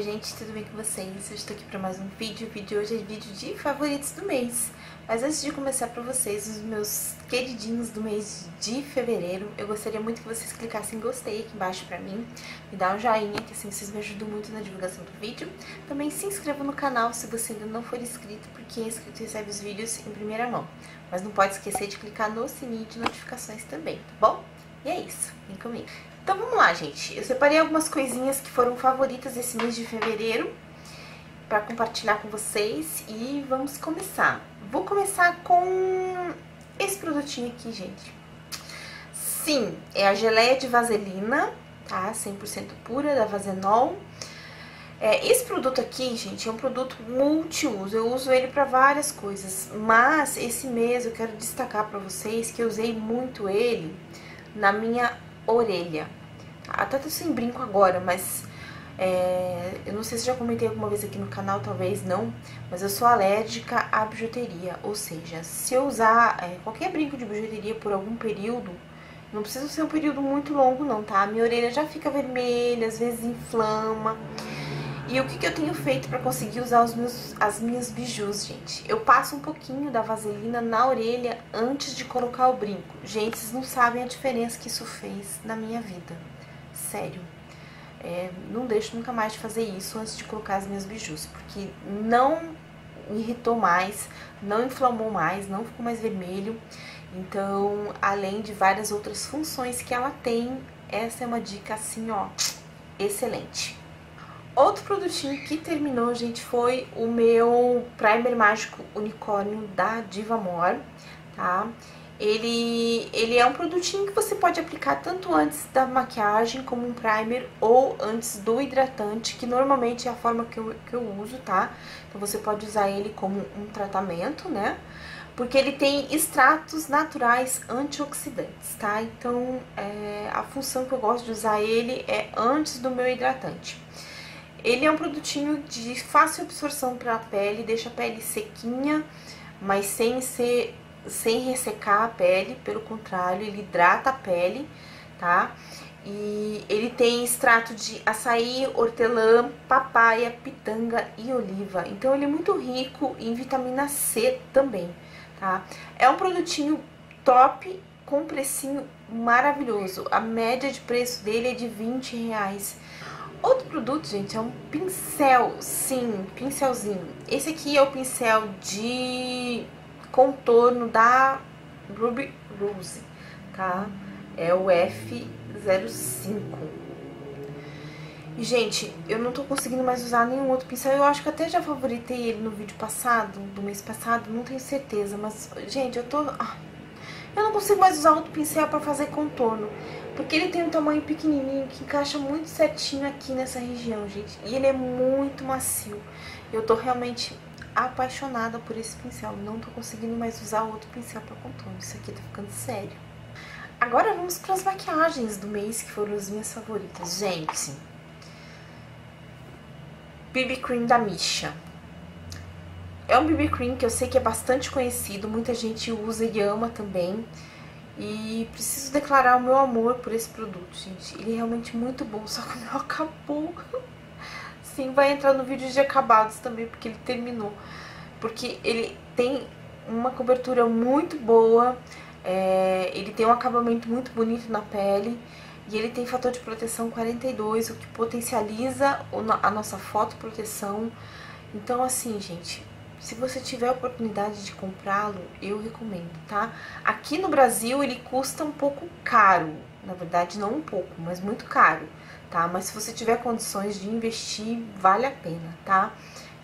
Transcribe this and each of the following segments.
Oi gente, tudo bem com vocês? Eu estou aqui para mais um vídeo. O vídeo de hoje é vídeo de favoritos do mês. Mas antes de começar para vocês os meus queridinhos do mês de fevereiro, eu gostaria muito que vocês clicassem em gostei aqui embaixo para mim, me dá um joinha, que assim vocês me ajudam muito na divulgação do vídeo. Também se inscreva no canal se você ainda não for inscrito, porque inscrito recebe os vídeos em primeira mão. Mas não pode esquecer de clicar no sininho de notificações também, tá bom? E é isso, vem comigo. Então vamos lá, gente. Eu separei algumas coisinhas que foram favoritas esse mês de fevereiro para compartilhar com vocês e vamos começar. Vou começar com esse produtinho aqui, gente. Sim, é a geleia de vaselina, tá? 100% pura da Vazenol. É, esse produto aqui, gente, é um produto multiuso. Eu uso ele para várias coisas, mas esse mês eu quero destacar para vocês que eu usei muito ele na minha orelha. Até tô sem brinco agora, mas é, eu não sei se já comentei alguma vez aqui no canal, talvez não, mas eu sou alérgica à bijuteria, ou seja, se eu usar é, qualquer brinco de bijuteria por algum período, não precisa ser um período muito longo não, tá? Minha orelha já fica vermelha, às vezes inflama. E o que, que eu tenho feito para conseguir usar os meus, as minhas bijus, gente? Eu passo um pouquinho da vaselina na orelha antes de colocar o brinco. Gente, vocês não sabem a diferença que isso fez na minha vida. Sério. É, não deixo nunca mais de fazer isso antes de colocar as minhas bijus, porque não irritou mais, não inflamou mais, não ficou mais vermelho. Então, além de várias outras funções que ela tem, essa é uma dica assim, ó, excelente. Outro produtinho que terminou, gente, foi o meu Primer Mágico Unicórnio da Diva More, tá? Ele, ele é um produtinho que você pode aplicar tanto antes da maquiagem como um primer ou antes do hidratante, que normalmente é a forma que eu, que eu uso, tá? Então você pode usar ele como um tratamento, né? Porque ele tem extratos naturais antioxidantes, tá? Então é, a função que eu gosto de usar ele é antes do meu hidratante. Ele é um produtinho de fácil absorção para a pele, deixa a pele sequinha, mas sem ser sem ressecar a pele, pelo contrário, ele hidrata a pele, tá? E ele tem extrato de açaí, hortelã, papaya, pitanga e oliva. Então ele é muito rico em vitamina C também, tá? É um produtinho top com precinho maravilhoso. A média de preço dele é de 20 reais. Outro produto, gente, é um pincel, sim, pincelzinho. Esse aqui é o pincel de contorno da Ruby Rose, tá? É o F05. E, gente, eu não tô conseguindo mais usar nenhum outro pincel. Eu acho que até já favoritei ele no vídeo passado, do mês passado, não tenho certeza. Mas, gente, eu tô... Ah, eu não consigo mais usar outro pincel pra fazer contorno. Porque ele tem um tamanho pequenininho que encaixa muito certinho aqui nessa região, gente. E ele é muito macio. Eu tô realmente apaixonada por esse pincel. Não tô conseguindo mais usar outro pincel pra contorno. Isso aqui tá ficando sério. Agora vamos para as maquiagens do mês, que foram as minhas favoritas. Gente, BB Cream da Misha. É um BB Cream que eu sei que é bastante conhecido, muita gente usa e ama também. E preciso declarar o meu amor por esse produto, gente. Ele é realmente muito bom, só que o meu acabou. Sim, vai entrar no vídeo de acabados também, porque ele terminou. Porque ele tem uma cobertura muito boa, é, ele tem um acabamento muito bonito na pele e ele tem fator de proteção 42, o que potencializa a nossa fotoproteção. Então, assim, gente, se você tiver a oportunidade de comprá-lo, eu recomendo, tá? Aqui no Brasil ele custa um pouco caro, na verdade não um pouco, mas muito caro, tá? Mas se você tiver condições de investir, vale a pena, tá?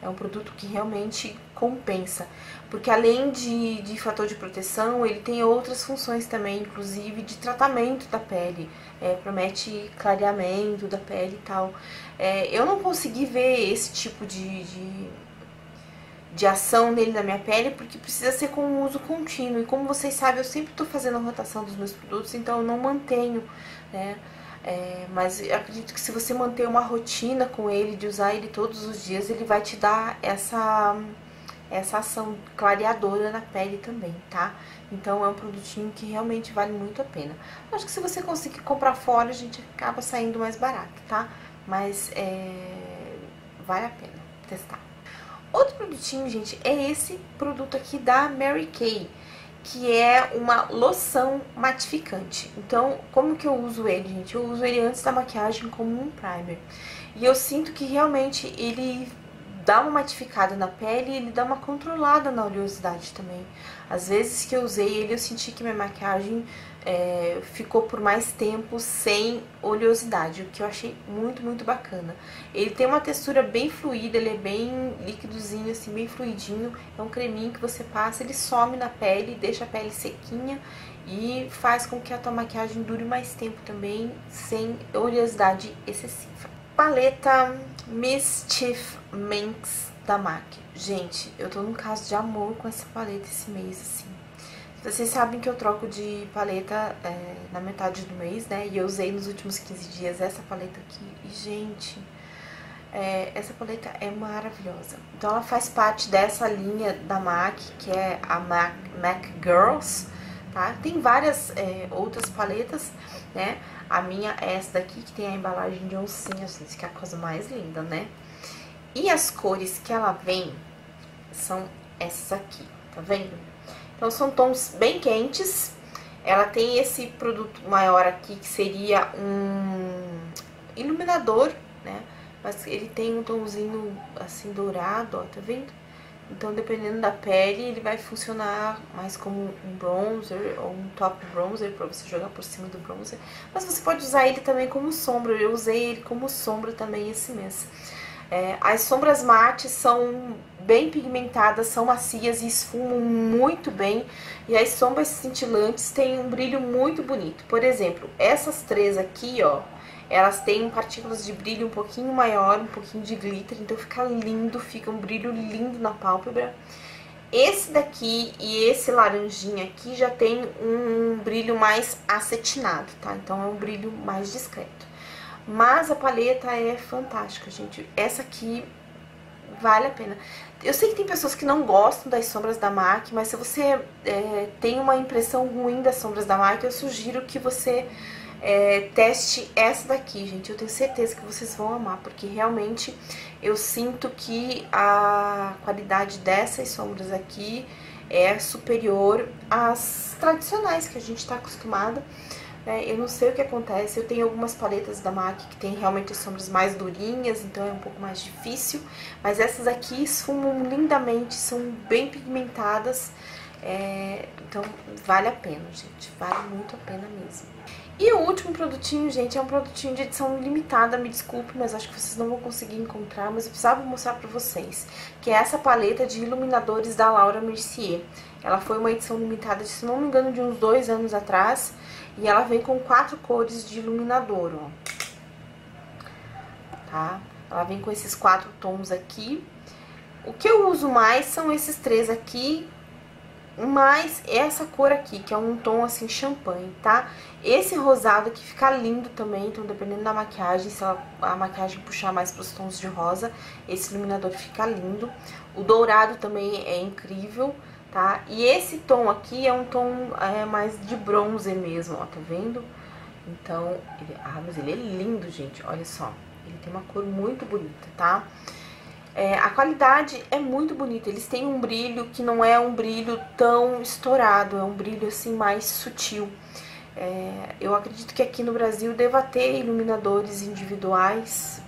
É um produto que realmente compensa, porque além de, de fator de proteção, ele tem outras funções também, inclusive de tratamento da pele, é, promete clareamento da pele e tal. É, eu não consegui ver esse tipo de, de de ação nele na minha pele, porque precisa ser com um uso contínuo. E como vocês sabem, eu sempre estou fazendo a rotação dos meus produtos, então eu não mantenho, né? É, mas acredito que se você manter uma rotina com ele, de usar ele todos os dias, ele vai te dar essa, essa ação clareadora na pele também, tá? Então é um produtinho que realmente vale muito a pena. Acho que se você conseguir comprar fora, a gente acaba saindo mais barato, tá? Mas é vale a pena testar. Outro produtinho, gente, é esse produto aqui da Mary Kay, que é uma loção matificante. Então, como que eu uso ele, gente? Eu uso ele antes da maquiagem como um primer. E eu sinto que realmente ele dá uma matificada na pele e ele dá uma controlada na oleosidade também. Às vezes que eu usei ele, eu senti que minha maquiagem é, ficou por mais tempo sem oleosidade, o que eu achei muito, muito bacana. Ele tem uma textura bem fluida, ele é bem líquidozinho, assim, bem fluidinho. É um creminho que você passa, ele some na pele, deixa a pele sequinha e faz com que a tua maquiagem dure mais tempo também, sem oleosidade excessiva. Paleta Mischief Minx da MAC. Gente, eu tô num caso de amor com essa paleta esse mês, assim. Vocês sabem que eu troco de paleta é, na metade do mês, né? E eu usei nos últimos 15 dias essa paleta aqui. E, gente, é, essa paleta é maravilhosa. Então, ela faz parte dessa linha da MAC, que é a MAC, MAC Girls, tá? Tem várias é, outras paletas, né? A minha é essa daqui, que tem a embalagem de oncinha, gente, que é a coisa mais linda, né? E as cores que ela vem são essas aqui, tá vendo? Então, são tons bem quentes. Ela tem esse produto maior aqui, que seria um iluminador, né? Mas ele tem um tomzinho assim dourado, ó, tá vendo? Então, dependendo da pele, ele vai funcionar mais como um bronzer ou um top bronzer para você jogar por cima do bronzer. Mas você pode usar ele também como sombra. Eu usei ele como sombra também esse mês. É, as sombras mates são bem pigmentadas, são macias e esfumam muito bem. E as sombras cintilantes têm um brilho muito bonito. Por exemplo, essas três aqui, ó, elas têm partículas de brilho um pouquinho maior, um pouquinho de glitter, então fica lindo, fica um brilho lindo na pálpebra. Esse daqui e esse laranjinha aqui já tem um brilho mais acetinado, tá? Então é um brilho mais discreto. Mas a paleta é fantástica, gente. Essa aqui vale a pena. Eu sei que tem pessoas que não gostam das sombras da MAC, mas se você é, tem uma impressão ruim das sombras da MAC, eu sugiro que você é, teste essa daqui, gente. Eu tenho certeza que vocês vão amar, porque realmente eu sinto que a qualidade dessas sombras aqui é superior às tradicionais que a gente está acostumada. Né? Eu não sei o que acontece, eu tenho algumas paletas da MAC que tem realmente as sombras mais durinhas, então é um pouco mais difícil. Mas essas aqui esfumam lindamente, são bem pigmentadas, é... então vale a pena, gente, vale muito a pena mesmo. E o último produtinho, gente, é um produtinho de edição limitada, me desculpe, mas acho que vocês não vão conseguir encontrar, mas eu precisava mostrar pra vocês, que é essa paleta de iluminadores da Laura Mercier. Ela foi uma edição limitada, se não me engano, de uns dois anos atrás, e ela vem com quatro cores de iluminador, ó. Tá? Ela vem com esses quatro tons aqui. O que eu uso mais são esses três aqui, mais essa cor aqui, que é um tom assim champanhe, tá? Esse rosado aqui fica lindo também, então dependendo da maquiagem, se ela, a maquiagem puxar mais pros tons de rosa, esse iluminador fica lindo. O dourado também é incrível, tá? E esse tom aqui é um tom é, mais de bronze mesmo, ó, tá vendo? Então, ele, ah, mas ele é lindo, gente, olha só. Ele tem uma cor muito bonita, tá? É, a qualidade é muito bonita, eles têm um brilho que não é um brilho tão estourado, é um brilho assim mais sutil. É, eu acredito que aqui no Brasil deva ter iluminadores individuais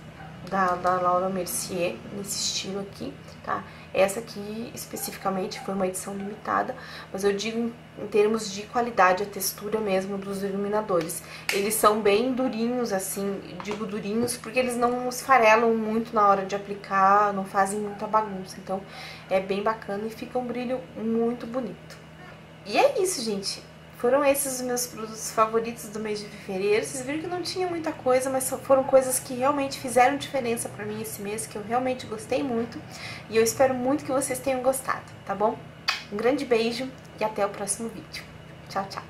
da, da Laura Mercier, nesse estilo aqui, tá? Essa aqui, especificamente, foi uma edição limitada, mas eu digo em termos de qualidade, a textura mesmo dos iluminadores. Eles são bem durinhos, assim, digo durinhos porque eles não esfarelam muito na hora de aplicar, não fazem muita bagunça. Então, é bem bacana e fica um brilho muito bonito. E é isso, gente. Foram esses os meus produtos favoritos do mês de fevereiro. Vocês viram que não tinha muita coisa, mas foram coisas que realmente fizeram diferença pra mim esse mês, que eu realmente gostei muito. E eu espero muito que vocês tenham gostado, tá bom? Um grande beijo e até o próximo vídeo. Tchau, tchau!